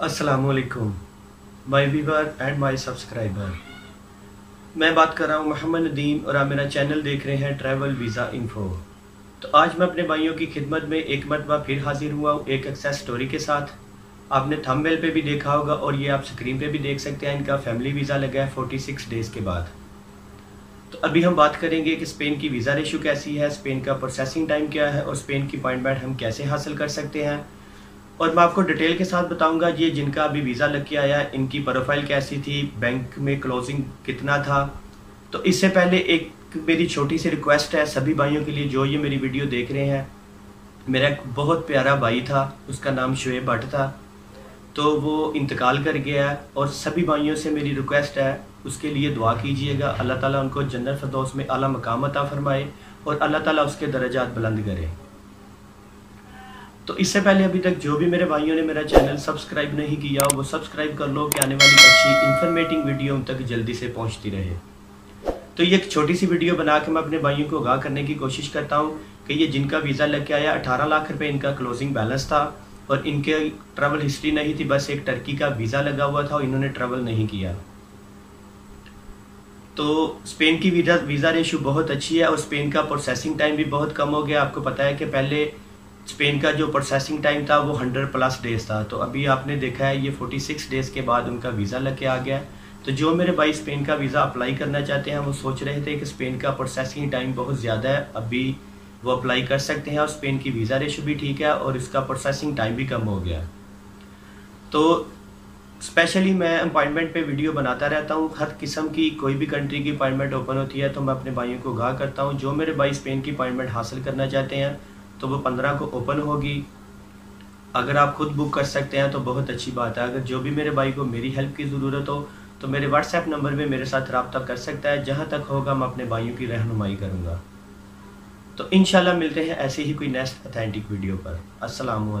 असलकुम my viewer and my subscriber मैं बात कर रहा हूँ मोहम्मद नदीम और आप मेरा चैनल देख रहे हैं ट्रैवल वीज़ा इन्फो तो आज मैं अपने भाइयों की खिदमत में एक मरतबा फिर हाजिर हुआ हूँ एक एक्सेस स्टोरी के साथ। आपने थंबनेल पे भी देखा होगा और ये आप स्क्रीन पे भी देख सकते हैं, इनका फैमिली वीज़ा लगा है 46 डेज़ के बाद। तो अभी हम बात करेंगे कि स्पेन की वीज़ा रेशू कैसी है स्पेन का प्रोसेसिंग टाइम क्या है और स्पेन की अपॉइंटमेंट हम कैसे हासिल कर सकते हैं। और मैं आपको डिटेल के साथ बताऊँगा ये जिनका अभी वीज़ा लग के आया, इनकी प्रोफ़ाइल कैसी थी बैंक में क्लोजिंग कितना था। तो इससे पहले एक मेरी छोटी सी रिक्वेस्ट है, सभी भाइयों के लिए जो ये मेरी वीडियो देख रहे हैं, मेरा एक बहुत प्यारा भाई था, उसका नाम शुएब भट्ट था। तो वो इंतकाल कर गया है और सभी भाइयों से मेरी रिक्वेस्ट है, उसके लिए दुआ कीजिएगा, अल्लाह ताला उनको जन्नत फरदौस में अला मकाम अता फरमाए और अल्लाह ताला उसके दर्जात बुलंद करे। तो इससे पहले अभी तक जो भी मेरे भाइयों ने मेरा चैनल सब्सक्राइब नहीं किया, वो सब्सक्राइब कर लो कि आने वाली अच्छी इन्फॉर्मेटिव वीडियो उन तक जल्दी से पहुँचती रहे। तो ये एक छोटी सी वीडियो बना के मैं अपने भाइयों को आगाह करने की कोशिश करता हूँ कि ये जिनका वीज़ा लग के आया, अठारह लाख रुपये इनका क्लोजिंग बैलेंस था और इनके ट्रैवल हिस्ट्री नहीं थी, बस एक टर्की का वीज़ा लगा हुआ था और इन्होंने ट्रैवल नहीं किया। तो स्पेन की वीज़ा वीज़ा रेशू बहुत अच्छी है और स्पेन का प्रोसेसिंग टाइम भी बहुत कम हो गया। आपको पता है कि पहले स्पेन का जो प्रोसेसिंग टाइम था वो हंड्रेड प्लस डेज़ था। तो अभी आपने देखा है, ये फोर्टी सिक्स डेज़ के बाद उनका वीज़ा लग के आ गया तो जो मेरे भाई स्पेन का वीज़ा अप्लाई करना चाहते हैं, वो सोच रहे थे कि स्पेन का प्रोसेसिंग टाइम बहुत ज़्यादा है। अभी वो अप्लाई कर सकते हैं और स्पेन की वीज़ा रेशो भी ठीक है और इसका प्रोसेसिंग टाइम भी कम हो गया तो स्पेशली मैं अपॉइंटमेंट पे वीडियो बनाता रहता हूँ। हर किस्म की कोई भी कंट्री की अपॉइंटमेंट ओपन होती है तो मैं अपने भाइयों को गा करता हूँ। जो मेरे भाई स्पेन की अपॉइंटमेंट हासिल करना चाहते हैं तो वो पंद्रह को ओपन होगी। अगर आप खुद बुक कर सकते हैं तो बहुत अच्छी बात है। अगर जो भी मेरे भाई को मेरी हेल्प की ज़रूरत हो तो मेरे व्हाट्सएप नंबर में मेरे साथ रबता कर सकता है। जहाँ तक होगा, मैं अपने भाइयों की रहनुमाई करूँगा। तो इन मिलते हैं ऐसे ही कोई नेक्स्ट अथेंटिक वीडियो पर। असलकुम